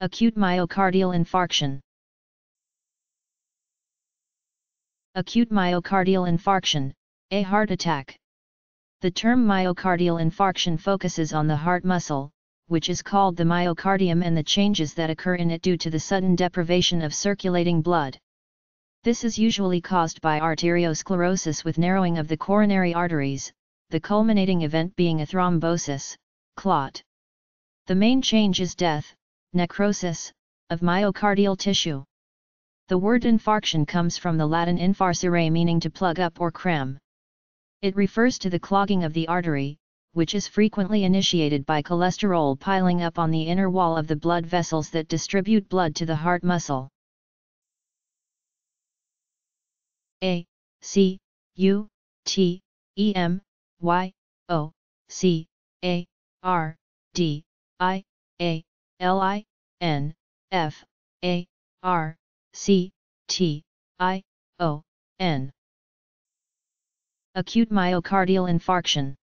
Acute myocardial infarction. Acute myocardial infarction, a heart attack. The term myocardial infarction focuses on the heart muscle, which is called the myocardium and the changes that occur in it due to the sudden deprivation of circulating blood. This is usually caused by arteriosclerosis with narrowing of the coronary arteries, the culminating event being a thrombosis, clot. The main change is death, necrosis, of myocardial tissue. The word infarction comes from the Latin infarcire meaning to plug up or cram. It refers to the clogging of the artery, which is frequently initiated by cholesterol piling up on the inner wall of the blood vessels that distribute blood to the heart muscle. A C U T E M Y O C A R D I A L I N F A R C T I O N. Acute myocardial infarction